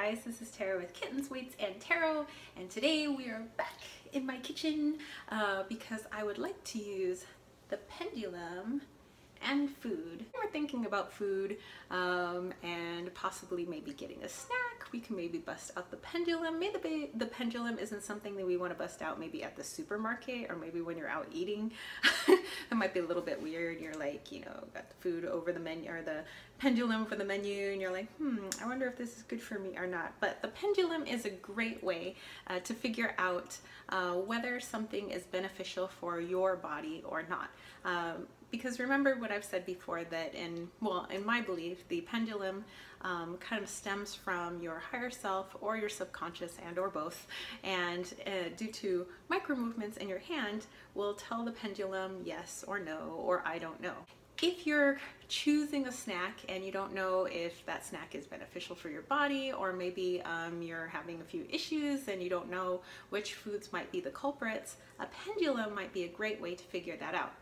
guys, this is Tara with Kittens, Weights, and Tarot, and today we are back in my kitchen uh, because I would like to use the pendulum and food. We're thinking about food um, and possibly maybe getting a snack. We can maybe bust out the pendulum. Maybe the, the pendulum isn't something that we want to bust out maybe at the supermarket or maybe when you're out eating. that might be a little bit weird. You're like, you know, got the food over the menu or the pendulum for the menu and you're like, hmm, I wonder if this is good for me or not. But the pendulum is a great way uh, to figure out uh, whether something is beneficial for your body or not. Um, because remember what I've said before that in, well, in my belief, the pendulum um, kind of stems from your higher self or your subconscious and or both. And uh, due to micro movements in your hand will tell the pendulum yes or no, or I don't know. If you're choosing a snack and you don't know if that snack is beneficial for your body or maybe um, you're having a few issues and you don't know which foods might be the culprits, a pendulum might be a great way to figure that out.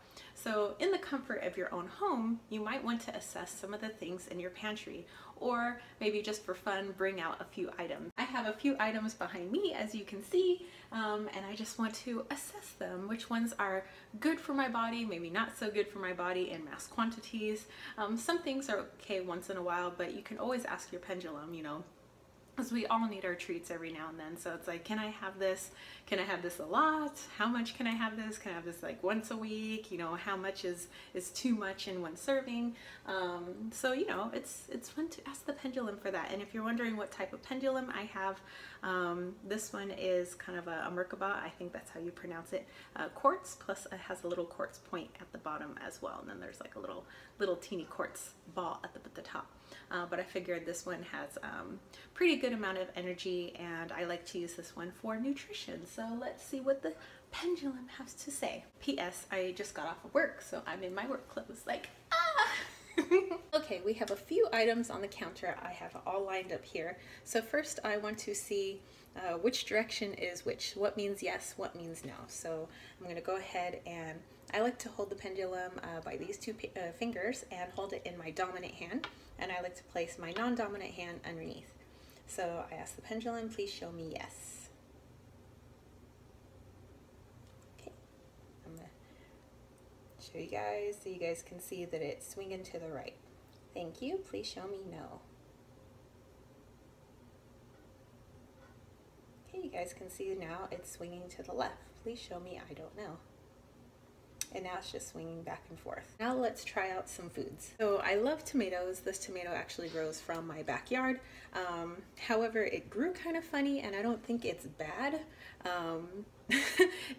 So in the comfort of your own home, you might want to assess some of the things in your pantry or maybe just for fun, bring out a few items. I have a few items behind me as you can see um, and I just want to assess them, which ones are good for my body, maybe not so good for my body in mass quantities. Um, some things are okay once in a while, but you can always ask your pendulum, you know, because we all need our treats every now and then. So it's like, can I have this? Can I have this a lot? How much can I have this? Can I have this like once a week? You know, how much is is too much in one serving? Um, so you know, it's it's fun to ask the pendulum for that. And if you're wondering what type of pendulum I have, um, this one is kind of a, a Merkaba. I think that's how you pronounce it. Uh, quartz plus it has a little quartz point at the bottom as well. And then there's like a little little teeny quartz ball at the, at the top. Uh, but I figured this one has um, pretty good amount of energy and I like to use this one for nutrition. So let's see what the pendulum has to say. P.S. I just got off of work, so I'm in my work clothes like, ah! okay, we have a few items on the counter I have all lined up here. So first I want to see uh, which direction is which. What means yes, what means no. So I'm going to go ahead and I like to hold the pendulum uh, by these two uh, fingers and hold it in my dominant hand and I like to place my non-dominant hand underneath. So I ask the pendulum, please show me yes. Okay, I'm gonna show you guys so you guys can see that it's swinging to the right. Thank you, please show me no. Okay, you guys can see now it's swinging to the left. Please show me I don't know and now it's just swinging back and forth. Now let's try out some foods. So I love tomatoes. This tomato actually grows from my backyard. Um, however, it grew kind of funny and I don't think it's bad. Um,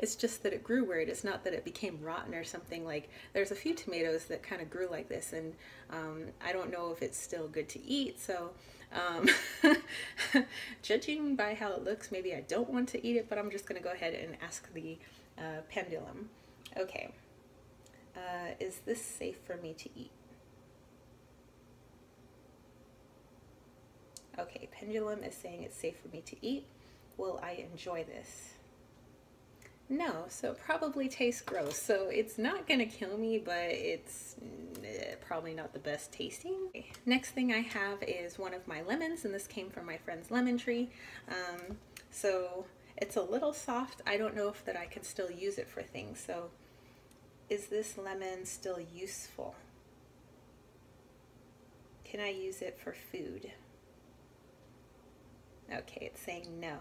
it's just that it grew weird. It's not that it became rotten or something like there's a few tomatoes that kind of grew like this and um, I don't know if it's still good to eat. So um, judging by how it looks, maybe I don't want to eat it, but I'm just going to go ahead and ask the uh, pendulum. Okay, uh, is this safe for me to eat? Okay, pendulum is saying it's safe for me to eat. Will I enjoy this? No, so it probably tastes gross. So it's not gonna kill me, but it's eh, probably not the best tasting. Next thing I have is one of my lemons, and this came from my friend's lemon tree. Um, so it's a little soft. I don't know if that I can still use it for things. So is this lemon still useful? Can I use it for food? Okay, it's saying no.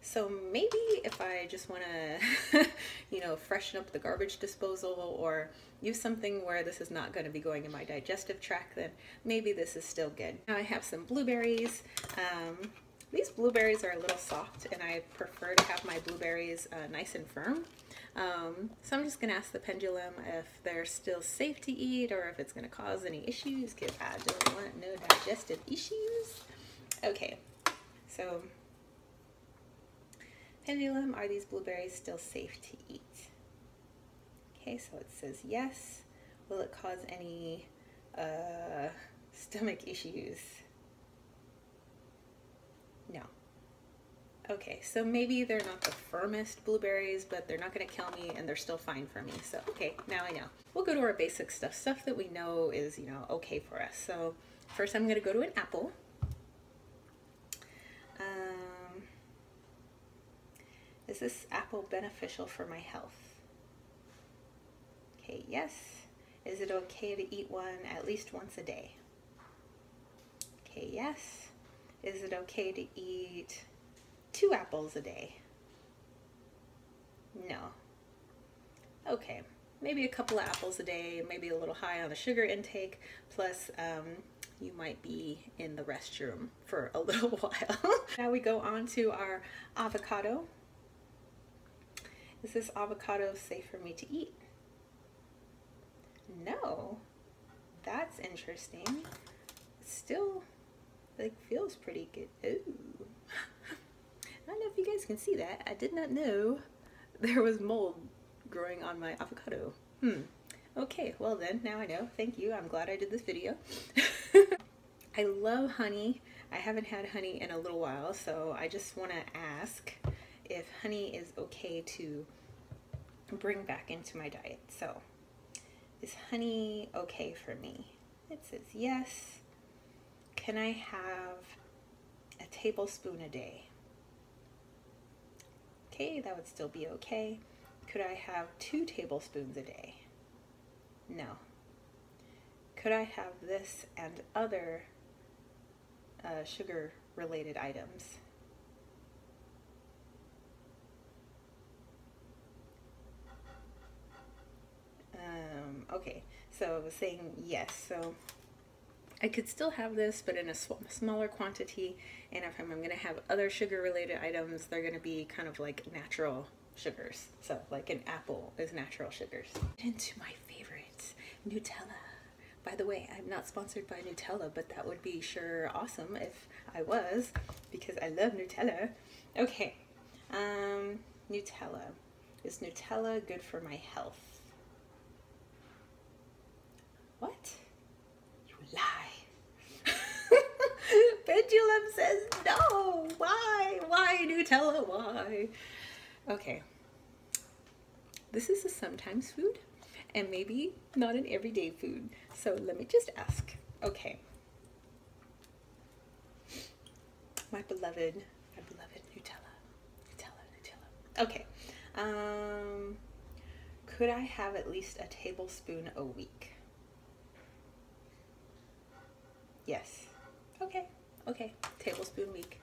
So maybe if I just want to, you know, freshen up the garbage disposal or use something where this is not going to be going in my digestive tract, then maybe this is still good. Now I have some blueberries. Um, these blueberries are a little soft and I prefer to have my blueberries uh, nice and firm. Um, so I'm just going to ask the pendulum if they're still safe to eat or if it's going to cause any issues because I don't want no digestive issues. Okay, so pendulum, are these blueberries still safe to eat? Okay, so it says yes. Will it cause any uh, stomach issues? No. Okay, so maybe they're not the firmest blueberries, but they're not gonna kill me and they're still fine for me. So, okay, now I know. We'll go to our basic stuff, stuff that we know is, you know, okay for us. So first I'm gonna go to an apple. Um, is this apple beneficial for my health? Okay, yes. Is it okay to eat one at least once a day? Okay, yes. Is it okay to eat two apples a day? No. Okay, maybe a couple of apples a day, maybe a little high on the sugar intake, plus um, you might be in the restroom for a little while. now we go on to our avocado. Is this avocado safe for me to eat? No. That's interesting. Still, like, feels pretty good. Ooh. I don't know if you guys can see that. I did not know there was mold growing on my avocado. Hmm. Okay, well then, now I know. Thank you. I'm glad I did this video. I love honey. I haven't had honey in a little while, so I just want to ask if honey is okay to bring back into my diet. So, is honey okay for me? It says yes. Can I have a tablespoon a day? Okay, that would still be okay. Could I have two tablespoons a day? No. Could I have this and other uh, sugar related items? Um, okay, so saying yes. So I could still have this, but in a smaller quantity. And if I'm, I'm going to have other sugar related items, they're going to be kind of like natural sugars. So like an apple is natural sugars. Into my favorites, Nutella. By the way, I'm not sponsored by Nutella, but that would be sure awesome if I was, because I love Nutella. Okay, um, Nutella. Is Nutella good for my health? What? You lie. Pendulum says no. Why? Why, Nutella? Why? Okay. This is a sometimes food and maybe not an everyday food. So let me just ask. Okay. My beloved, my beloved Nutella. Nutella, Nutella. Okay. Um, could I have at least a tablespoon a week? Yes. Okay. Okay. Tablespoon week.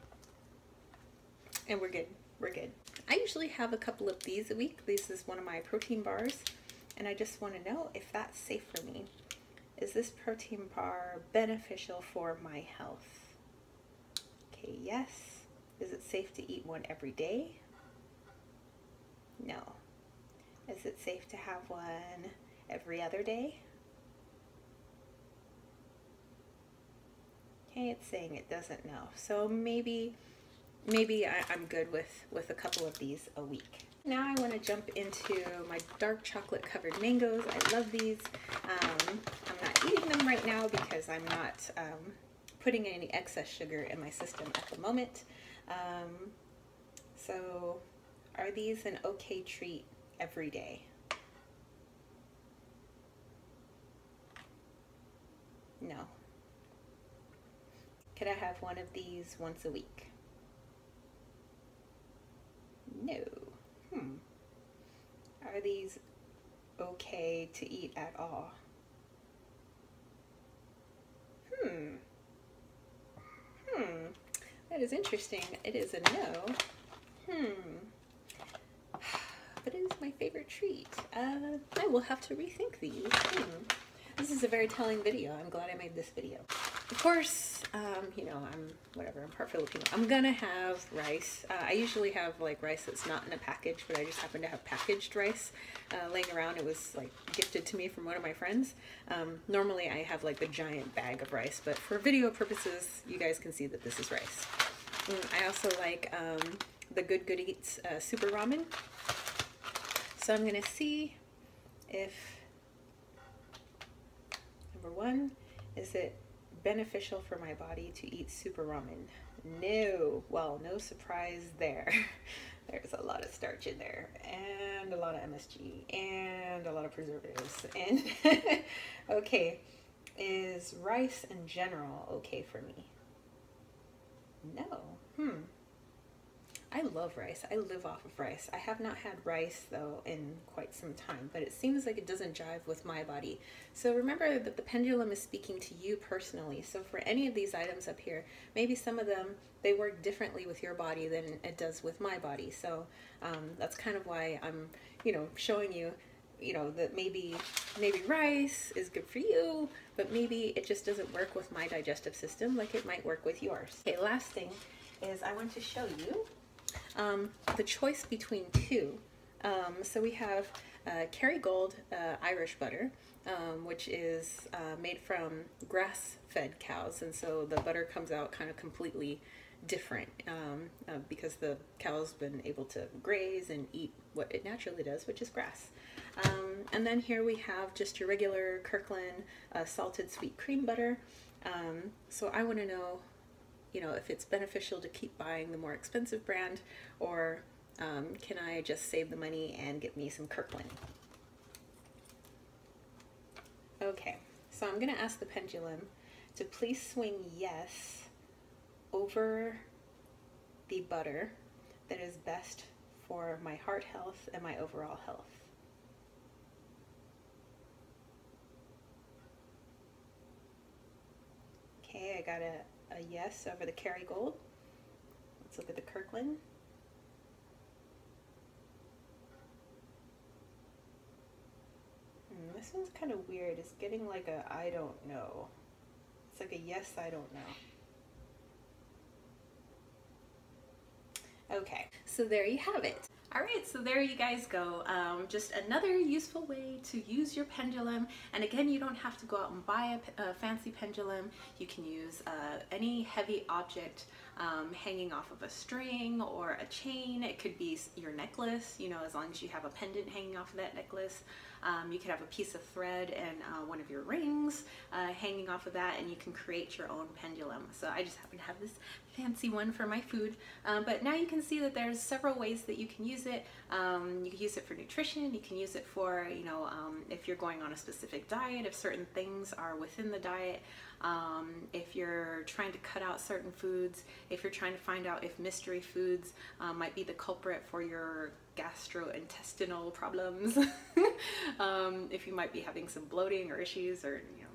And we're good. We're good. I usually have a couple of these a week. This is one of my protein bars. And I just want to know if that's safe for me. Is this protein bar beneficial for my health? Okay, yes. Is it safe to eat one every day? No. Is it safe to have one every other day? Okay, it's saying it doesn't know. So maybe, maybe I, am good with, with a couple of these a week. Now I want to jump into my dark chocolate covered mangoes. I love these. Um, I'm not eating them right now because I'm not um, putting any excess sugar in my system at the moment. Um, so are these an okay treat every day? No. Could I have one of these once a week? No. Hmm. Are these okay to eat at all? Hmm. Hmm. That is interesting. It is a no. Hmm. But it is my favorite treat. Uh, I will have to rethink these. Hmm. This is a very telling video. I'm glad I made this video. Of course, um, you know, I'm whatever, I'm part Filipino. I'm gonna have rice. Uh, I usually have like rice that's not in a package, but I just happen to have packaged rice uh, laying around. It was like gifted to me from one of my friends. Um, normally I have like the giant bag of rice, but for video purposes, you guys can see that this is rice. Mm, I also like um, the Good Good Eats uh, Super Ramen. So I'm gonna see if, number one, is it beneficial for my body to eat super ramen? No. Well, no surprise there. There's a lot of starch in there and a lot of MSG and a lot of preservatives. And okay, is rice in general okay for me? No. Hmm. I love rice. I live off of rice. I have not had rice though in quite some time, but it seems like it doesn't jive with my body. So remember that the pendulum is speaking to you personally. So for any of these items up here, maybe some of them, they work differently with your body than it does with my body. So um, that's kind of why I'm, you know, showing you you know that maybe maybe rice is good for you but maybe it just doesn't work with my digestive system like it might work with yours okay last thing is I want to show you um, the choice between two. Um, so we have uh, Kerrygold uh, Irish butter, um, which is uh, made from grass-fed cows, and so the butter comes out kind of completely different um, uh, because the cow's been able to graze and eat what it naturally does, which is grass. Um, and then here we have just your regular Kirkland uh, salted sweet cream butter. Um, so I want to know you know, if it's beneficial to keep buying the more expensive brand or um, can I just save the money and get me some Kirkland? Okay, so I'm going to ask the pendulum to please swing yes over the butter that is best for my heart health and my overall health. Okay, I got a a yes over the Kerrygold. Let's look at the Kirkland. Hmm, this one's kind of weird. It's getting like a I don't know. It's like a yes, I don't know. Okay, so there you have it. All right, so there you guys go. Um, just another useful way to use your pendulum. And again, you don't have to go out and buy a, a fancy pendulum. You can use uh, any heavy object um, hanging off of a string or a chain. It could be your necklace, you know, as long as you have a pendant hanging off of that necklace. Um, you could have a piece of thread and uh, one of your rings uh, hanging off of that and you can create your own pendulum. So I just happen to have this fancy one for my food. Um, but now you can see that there's several ways that you can use it. Um, you can use it for nutrition. You can use it for, you know, um, if you're going on a specific diet, if certain things are within the diet. Um, if you're trying to cut out certain foods, if you're trying to find out if mystery foods um, might be the culprit for your gastrointestinal problems, um, if you might be having some bloating or issues or you know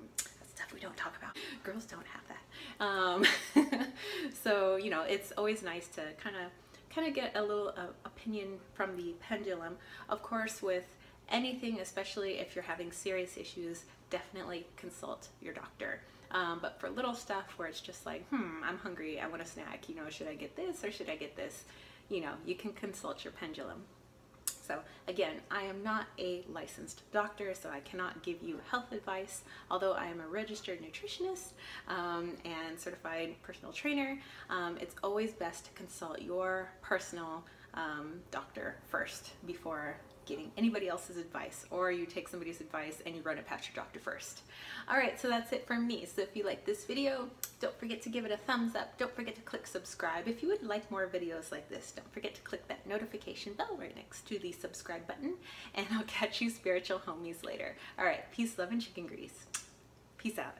stuff we don't talk about. Girls don't have that. Um, so you know it's always nice to kind of kind of get a little uh, opinion from the pendulum. Of course, with anything, especially if you're having serious issues, definitely consult your doctor. Um, but for little stuff where it's just like, hmm, I'm hungry, I want a snack, you know, should I get this or should I get this? You know, you can consult your pendulum. So again, I am not a licensed doctor, so I cannot give you health advice, although I am a registered nutritionist um, and certified personal trainer. Um, it's always best to consult your personal um, doctor first before getting anybody else's advice or you take somebody's advice and you run it past your doctor first. All right, so that's it from me. So if you like this video, don't forget to give it a thumbs up. Don't forget to click subscribe. If you would like more videos like this, don't forget to click that notification bell right next to the subscribe button and I'll catch you spiritual homies later. All right, peace, love, and chicken grease. Peace out.